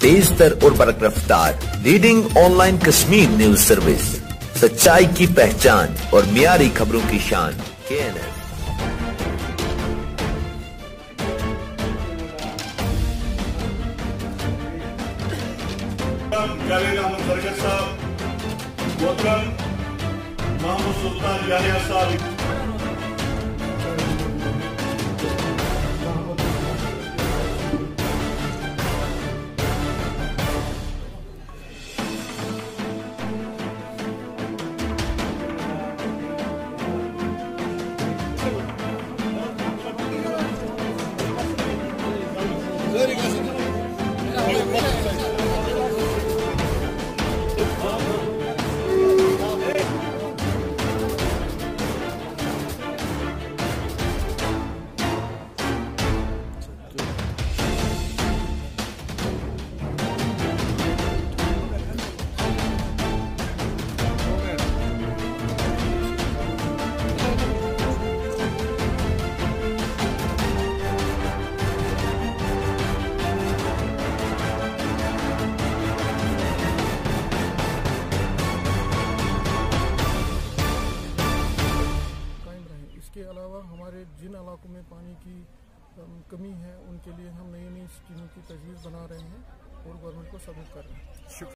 तेज तर और बरक रफ्तार reading online Kashmir news service सच्चाई की पहचान और मियारी खबरों की शान के एन एस जावेद साहब मोहम्मद सुल्तान याहिया साहब। Very good. इसके अलावा हमारे जिन इलाकों में पानी की कमी है, उनके लिए हम नई नई स्कीमों की तजवीज़ बना रहे हैं और गवर्नमेंट को सबमिट कर रहे हैं।